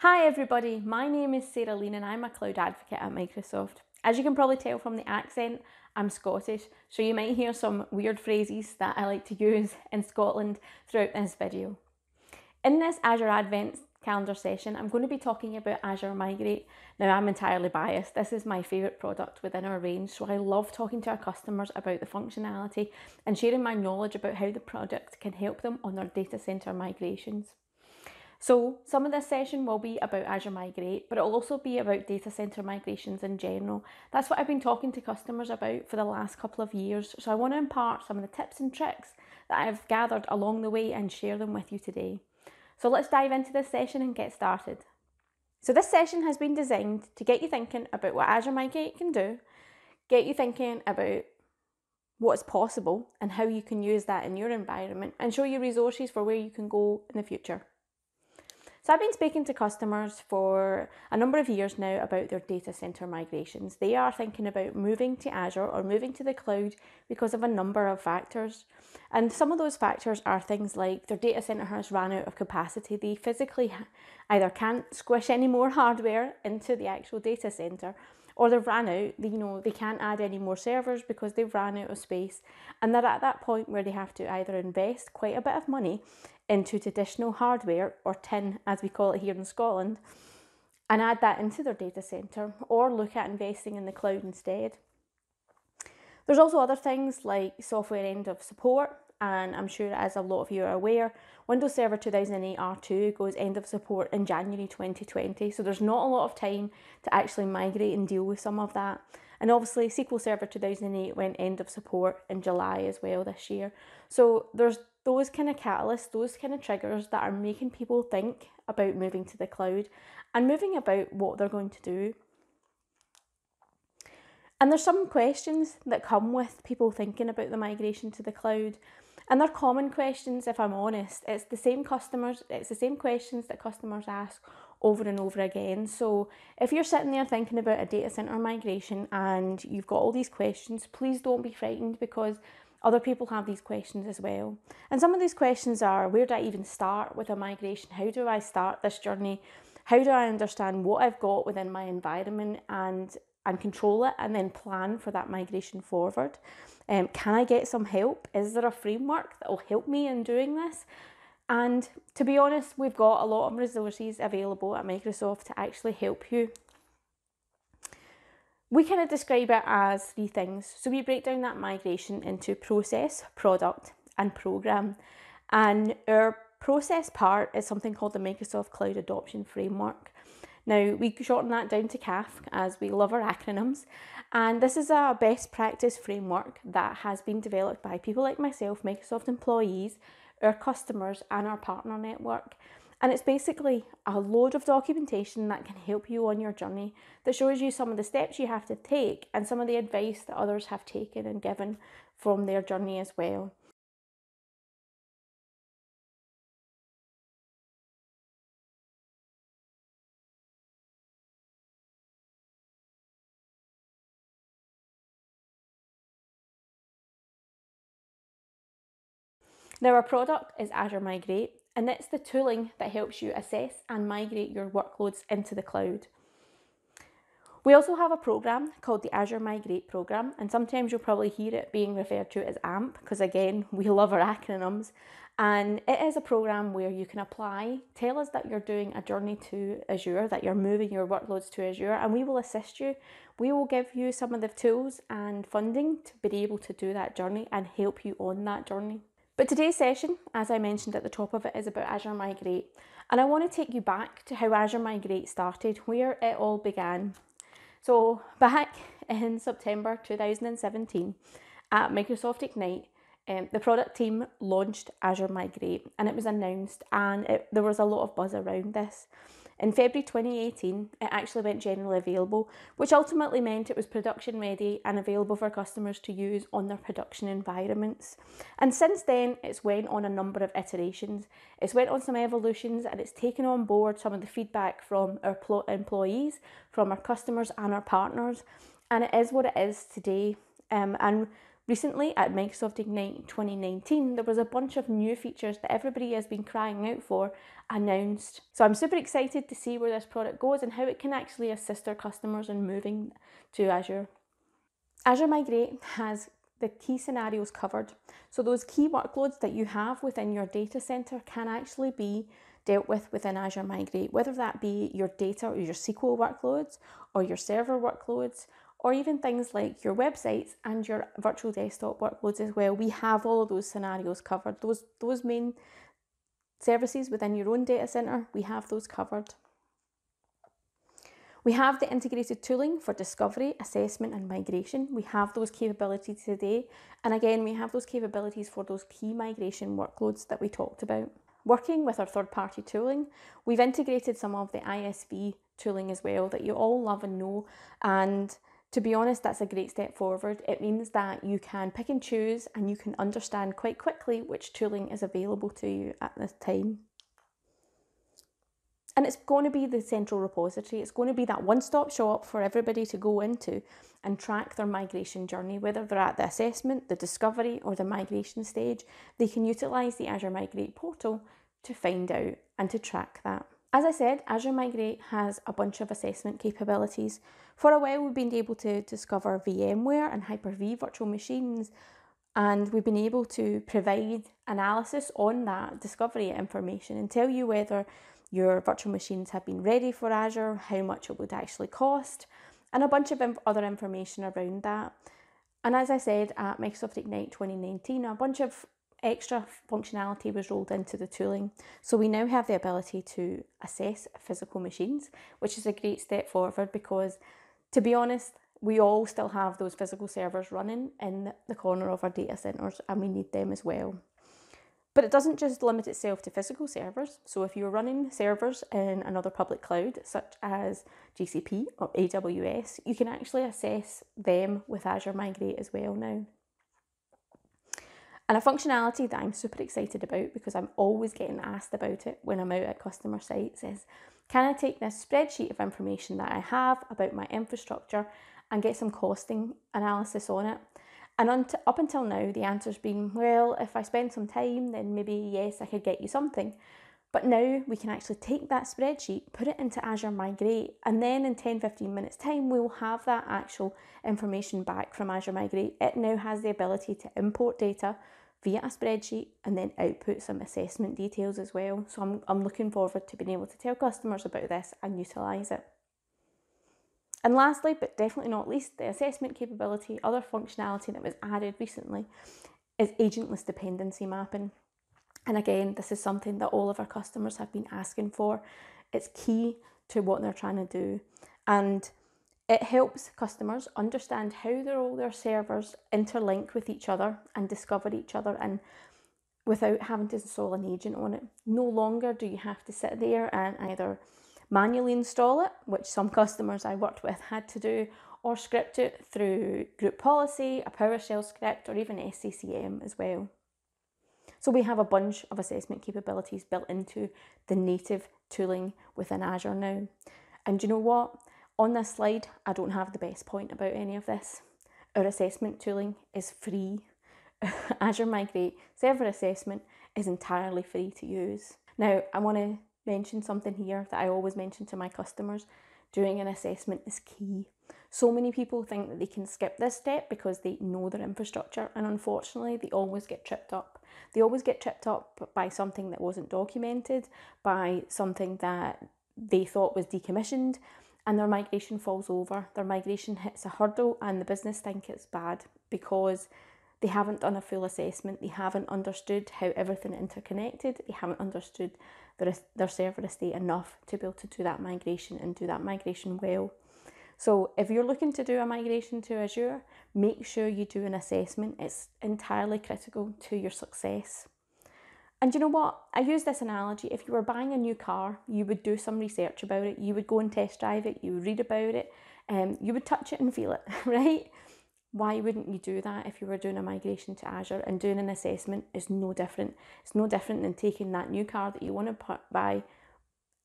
Hi everybody, my name is Sarah Lean and I'm a cloud advocate at Microsoft. As you can probably tell from the accent, I'm Scottish, so you might hear some weird phrases that I like to use in Scotland throughout this video. In this Azure Advent calendar session, I'm going to be talking about Azure Migrate. Now, I'm entirely biased. This is my favourite product within our range, so I love talking to our customers about the functionality and sharing my knowledge about how the product can help them on their data centre migrations. So, some of this session will be about Azure Migrate, but it'll also be about data center migrations in general. That's what I've been talking to customers about for the last couple of years. So, I want to impart some of the tips and tricks that I've gathered along the way and share them with you today. So, let's dive into this session and get started. So, this session has been designed to get you thinking about what Azure Migrate can do, get you thinking about what's possible and how you can use that in your environment, and show you resources for where you can go in the future. So I've been speaking to customers for a number of years now about their data center migrations. They are thinking about moving to Azure or moving to the cloud because of a number of factors. And some of those factors are things like their data center has ran out of capacity. They physically either can't squish any more hardware into the actual data center or they've ran out, you know, they can't add any more servers because they've ran out of space. And they're at that point where they have to either invest quite a bit of money into traditional hardware, or tin as we call it here in Scotland, and add that into their data centre, or look at investing in the cloud instead. There's also other things like software end of support, and I'm sure as a lot of you are aware, Windows Server 2008 R2 goes end of support in January 2020, so there's not a lot of time to actually migrate and deal with some of that. And obviously, SQL Server 2008 went end of support in July as well this year. So there's those kind of catalysts, those kind of triggers that are making people think about moving to the cloud and moving about what they're going to do. And there's some questions that come with people thinking about the migration to the cloud. And they're common questions, if I'm honest. It's the same customers, it's the same questions that customers ask over and over again. So if you're sitting there thinking about a data center migration and you've got all these questions, please don't be frightened because other people have these questions as well. And some of these questions are where do I even start with a migration? How do I start this journey? How do I understand what I've got within my environment and and control it and then plan for that migration forward? Um, can I get some help? Is there a framework that will help me in doing this? And to be honest, we've got a lot of resources available at Microsoft to actually help you we kind of describe it as three things. So we break down that migration into process, product, and program. And our process part is something called the Microsoft Cloud Adoption Framework. Now, we shorten that down to CAF as we love our acronyms. And this is a best practice framework that has been developed by people like myself, Microsoft employees, our customers, and our partner network. And it's basically a load of documentation that can help you on your journey that shows you some of the steps you have to take and some of the advice that others have taken and given from their journey as well. Now, our product is Azure Migrate, and it's the tooling that helps you assess and migrate your workloads into the cloud. We also have a program called the Azure Migrate program, and sometimes you'll probably hear it being referred to as AMP because, again, we love our acronyms. And it is a program where you can apply, tell us that you're doing a journey to Azure, that you're moving your workloads to Azure, and we will assist you. We will give you some of the tools and funding to be able to do that journey and help you on that journey. But today's session, as I mentioned at the top of it, is about Azure Migrate. And I want to take you back to how Azure Migrate started, where it all began. So, back in September 2017 at Microsoft Ignite, um, the product team launched Azure Migrate and it was announced, and it, there was a lot of buzz around this. In February 2018, it actually went generally available, which ultimately meant it was production ready and available for customers to use on their production environments. And since then, it's went on a number of iterations. It's went on some evolutions and it's taken on board some of the feedback from our employees, from our customers and our partners. And it is what it is today. Um, and Recently at Microsoft Ignite 2019, there was a bunch of new features that everybody has been crying out for announced. So I'm super excited to see where this product goes and how it can actually assist our customers in moving to Azure. Azure Migrate has the key scenarios covered. So those key workloads that you have within your data center can actually be dealt with within Azure Migrate, whether that be your data or your SQL workloads or your server workloads or even things like your websites and your virtual desktop workloads as well. We have all of those scenarios covered. Those those main services within your own data center, we have those covered. We have the integrated tooling for discovery, assessment, and migration. We have those capabilities today. And again, we have those capabilities for those key migration workloads that we talked about. Working with our third party tooling, we've integrated some of the ISV tooling as well that you all love and know. And to be honest, that's a great step forward. It means that you can pick and choose and you can understand quite quickly which tooling is available to you at this time. And it's going to be the central repository. It's going to be that one stop shop for everybody to go into and track their migration journey, whether they're at the assessment, the discovery, or the migration stage. They can utilise the Azure Migrate portal to find out and to track that. As I said, Azure Migrate has a bunch of assessment capabilities. For a while, we've been able to discover VMware and Hyper-V virtual machines, and we've been able to provide analysis on that discovery information and tell you whether your virtual machines have been ready for Azure, how much it would actually cost, and a bunch of other information around that. And as I said at Microsoft Ignite 2019, a bunch of extra functionality was rolled into the tooling. So we now have the ability to assess physical machines, which is a great step forward because, to be honest, we all still have those physical servers running in the corner of our data centers and we need them as well. But it doesn't just limit itself to physical servers. So if you're running servers in another public cloud, such as GCP or AWS, you can actually assess them with Azure Migrate as well now. And a functionality that I'm super excited about because I'm always getting asked about it when I'm out at customer sites is can I take this spreadsheet of information that I have about my infrastructure and get some costing analysis on it? And up until now, the answer's been well, if I spend some time, then maybe yes, I could get you something. But now we can actually take that spreadsheet, put it into Azure Migrate, and then in 10 15 minutes' time, we will have that actual information back from Azure Migrate. It now has the ability to import data via a spreadsheet and then output some assessment details as well. So I'm, I'm looking forward to being able to tell customers about this and utilise it. And lastly, but definitely not least, the assessment capability, other functionality that was added recently is agentless dependency mapping. And again, this is something that all of our customers have been asking for. It's key to what they're trying to do. And it helps customers understand how their, all their servers interlink with each other and discover each other and without having to install an agent on it. No longer do you have to sit there and either manually install it, which some customers I worked with had to do, or script it through group policy, a PowerShell script, or even SCCM as well. So we have a bunch of assessment capabilities built into the native tooling within Azure now. And you know what? On this slide, I don't have the best point about any of this. Our assessment tooling is free. Azure Migrate Server Assessment is entirely free to use. Now, I want to mention something here that I always mention to my customers. Doing an assessment is key. So many people think that they can skip this step because they know their infrastructure, and unfortunately, they always get tripped up. They always get tripped up by something that wasn't documented, by something that they thought was decommissioned, and their migration falls over, their migration hits a hurdle, and the business think it's bad because they haven't done a full assessment, they haven't understood how everything interconnected, they haven't understood their, their server estate enough to be able to do that migration and do that migration well. So if you're looking to do a migration to Azure, make sure you do an assessment. It's entirely critical to your success. And you know what? I use this analogy. If you were buying a new car, you would do some research about it, you would go and test drive it, you would read about it, um, you would touch it and feel it, right? Why wouldn't you do that if you were doing a migration to Azure and doing an assessment is no different. It's no different than taking that new car that you want to buy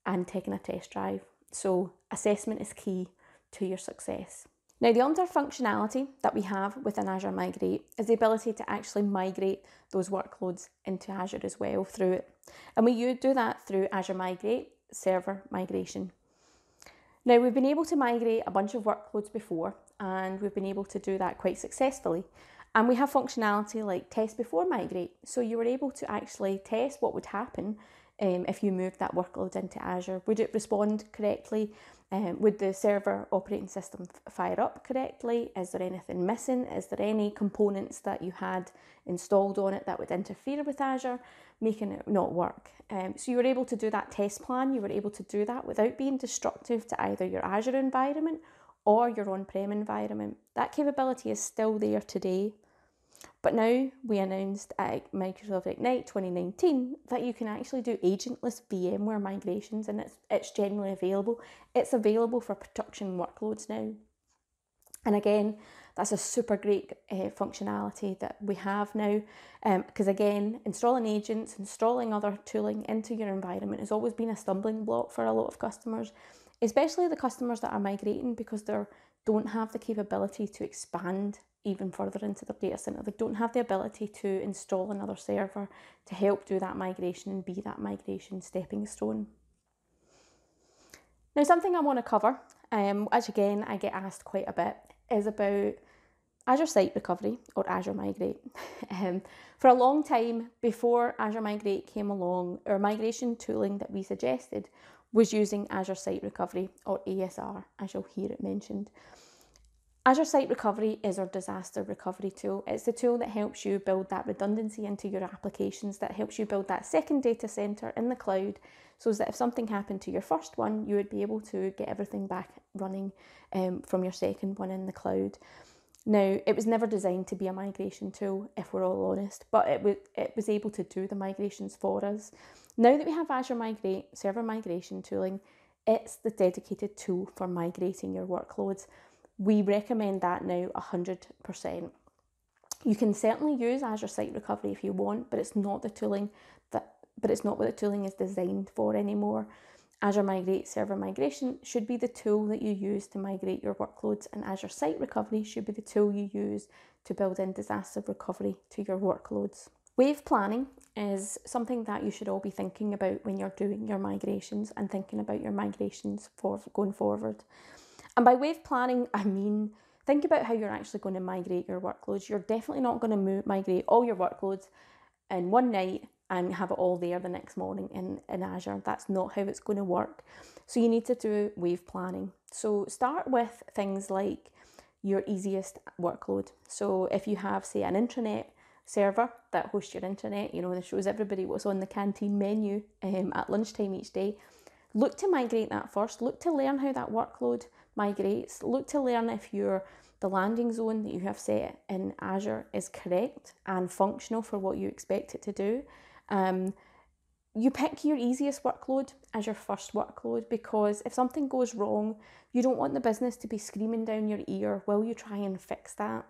and taking a test drive. So assessment is key to your success. Now, the other functionality that we have within Azure Migrate is the ability to actually migrate those workloads into Azure as well through it. And we do that through Azure Migrate Server Migration. Now, we've been able to migrate a bunch of workloads before, and we've been able to do that quite successfully. And we have functionality like test before migrate. So you were able to actually test what would happen um, if you moved that workload into Azure. Would it respond correctly? Um, would the server operating system fire up correctly? Is there anything missing? Is there any components that you had installed on it that would interfere with Azure, making it not work? Um, so you were able to do that test plan, you were able to do that without being destructive to either your Azure environment or your on prem environment. That capability is still there today. But now we announced at Microsoft Ignite 2019 that you can actually do agentless VMware migrations and it's, it's generally available. It's available for production workloads now. And again, that's a super great uh, functionality that we have now. Because um, again, installing agents, installing other tooling into your environment has always been a stumbling block for a lot of customers, especially the customers that are migrating because they don't have the capability to expand even further into their data center. They don't have the ability to install another server to help do that migration and be that migration stepping stone. Now, something I want to cover, um, which again I get asked quite a bit, is about Azure Site Recovery or Azure Migrate. um, for a long time before Azure Migrate came along, our migration tooling that we suggested was using Azure Site Recovery or ASR, as you'll hear it mentioned. Azure Site Recovery is our disaster recovery tool. It's the tool that helps you build that redundancy into your applications, that helps you build that second data center in the cloud, so that if something happened to your first one, you would be able to get everything back running um, from your second one in the cloud. Now, it was never designed to be a migration tool, if we're all honest, but it was, it was able to do the migrations for us. Now that we have Azure Migrate server migration tooling, it's the dedicated tool for migrating your workloads. We recommend that now 100%. You can certainly use Azure Site Recovery if you want, but it's not the tooling that but it's not what the tooling is designed for anymore. Azure Migrate Server Migration should be the tool that you use to migrate your workloads, and Azure Site Recovery should be the tool you use to build in disaster recovery to your workloads. Wave planning is something that you should all be thinking about when you're doing your migrations and thinking about your migrations for going forward. And by wave planning, I mean think about how you're actually going to migrate your workloads. You're definitely not going to move, migrate all your workloads in one night and have it all there the next morning in, in Azure. That's not how it's going to work. So you need to do wave planning. So start with things like your easiest workload. So if you have, say, an intranet server that hosts your intranet, you know, that shows everybody what's on the canteen menu um, at lunchtime each day, look to migrate that first. Look to learn how that workload migrates. Look to learn if your the landing zone that you have set in Azure is correct and functional for what you expect it to do. Um, you pick your easiest workload as your first workload because if something goes wrong, you don't want the business to be screaming down your ear while you try and fix that.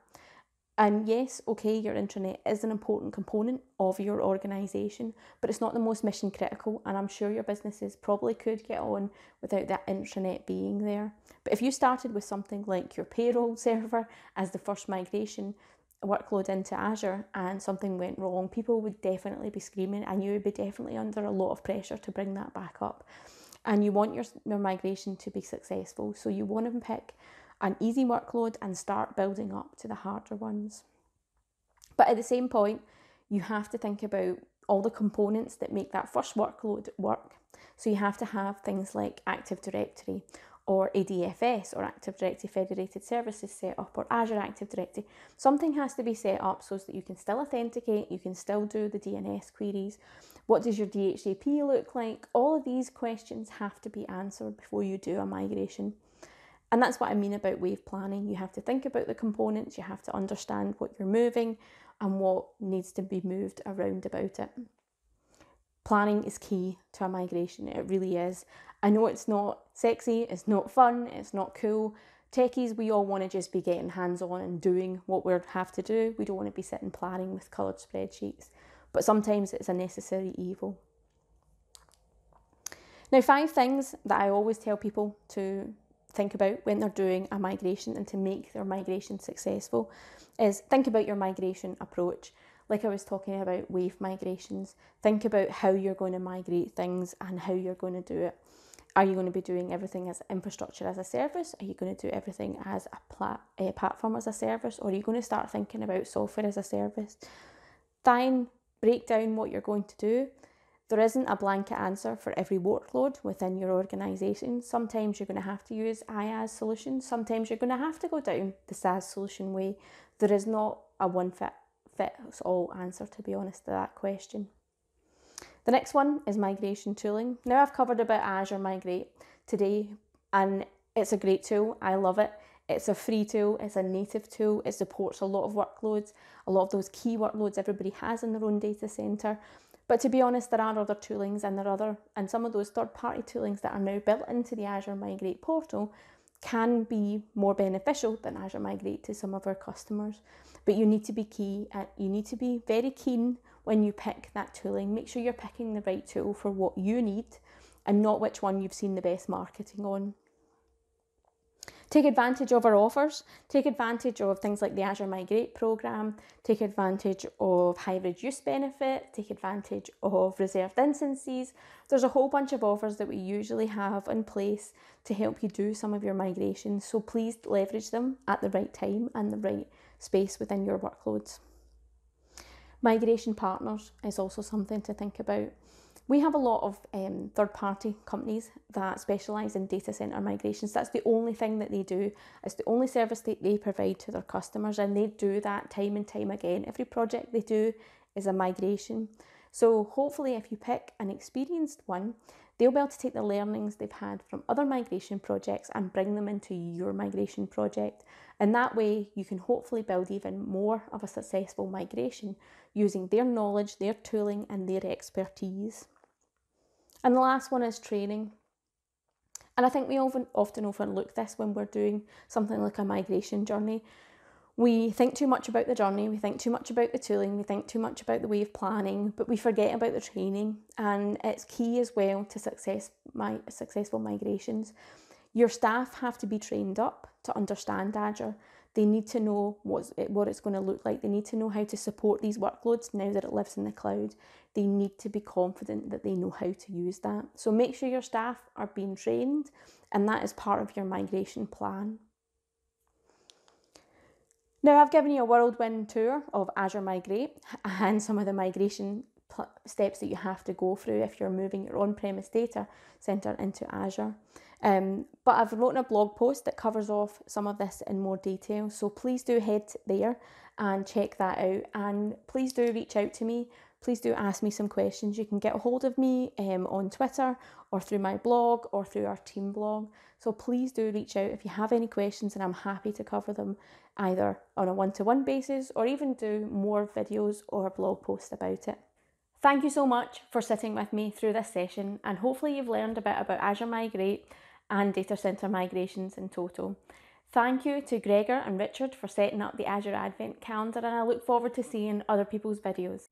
And yes, okay, your intranet is an important component of your organisation, but it's not the most mission critical. And I'm sure your businesses probably could get on without that intranet being there. But if you started with something like your payroll server as the first migration workload into Azure and something went wrong, people would definitely be screaming and you would be definitely under a lot of pressure to bring that back up. And you want your, your migration to be successful. So you want to pick an easy workload and start building up to the harder ones. But at the same point, you have to think about all the components that make that first workload work. So you have to have things like Active Directory or ADFS or Active Directory Federated Services set up or Azure Active Directory. Something has to be set up so that you can still authenticate, you can still do the DNS queries. What does your DHCP look like? All of these questions have to be answered before you do a migration. And that's what I mean about wave planning. You have to think about the components, you have to understand what you're moving and what needs to be moved around about it. Planning is key to a migration, it really is. I know it's not sexy, it's not fun, it's not cool. Techies, we all want to just be getting hands on and doing what we have to do. We don't want to be sitting planning with coloured spreadsheets, but sometimes it's a necessary evil. Now, five things that I always tell people to think about when they're doing a migration and to make their migration successful is think about your migration approach. Like I was talking about wave migrations, think about how you're going to migrate things and how you're going to do it. Are you going to be doing everything as infrastructure as a service? Are you going to do everything as a, plat- a platform as a service? Or are you going to start thinking about software as a service? Then break down what you're going to do there isn't a blanket answer for every workload within your organisation. Sometimes you're going to have to use IaaS solutions. Sometimes you're going to have to go down the SaaS solution way. There is not a one fit fits all answer, to be honest, to that question. The next one is migration tooling. Now I've covered about Azure Migrate today, and it's a great tool. I love it. It's a free tool, it's a native tool, it supports a lot of workloads, a lot of those key workloads everybody has in their own data center. But to be honest, there are other toolings and there are other and some of those third-party toolings that are now built into the Azure Migrate portal can be more beneficial than Azure Migrate to some of our customers. But you need to be key and you need to be very keen when you pick that tooling. Make sure you're picking the right tool for what you need and not which one you've seen the best marketing on. Take advantage of our offers, take advantage of things like the Azure Migrate program, take advantage of hybrid use benefit, take advantage of reserved instances. There's a whole bunch of offers that we usually have in place to help you do some of your migrations, so please leverage them at the right time and the right space within your workloads. Migration partners is also something to think about. We have a lot of um, third party companies that specialise in data centre migrations. That's the only thing that they do. It's the only service that they provide to their customers, and they do that time and time again. Every project they do is a migration. So, hopefully, if you pick an experienced one, they'll be able to take the learnings they've had from other migration projects and bring them into your migration project. And that way, you can hopefully build even more of a successful migration using their knowledge, their tooling, and their expertise. And the last one is training. And I think we often, often overlook this when we're doing something like a migration journey. We think too much about the journey, we think too much about the tooling, we think too much about the way of planning, but we forget about the training. And it's key as well to success my successful migrations. Your staff have to be trained up to understand Azure they need to know what's what it's going to look like. They need to know how to support these workloads now that it lives in the cloud. They need to be confident that they know how to use that. So make sure your staff are being trained, and that is part of your migration plan. Now, I've given you a whirlwind tour of Azure Migrate and some of the migration steps that you have to go through if you're moving your on premise data center into Azure. Um, but I've written a blog post that covers off some of this in more detail, so please do head there and check that out. And please do reach out to me. Please do ask me some questions. You can get a hold of me um, on Twitter or through my blog or through our team blog. So please do reach out if you have any questions, and I'm happy to cover them either on a one to one basis or even do more videos or blog posts about it. Thank you so much for sitting with me through this session, and hopefully, you've learned a bit about Azure Migrate and data centre migrations in total. Thank you to Gregor and Richard for setting up the Azure Advent calendar, and I look forward to seeing other people's videos.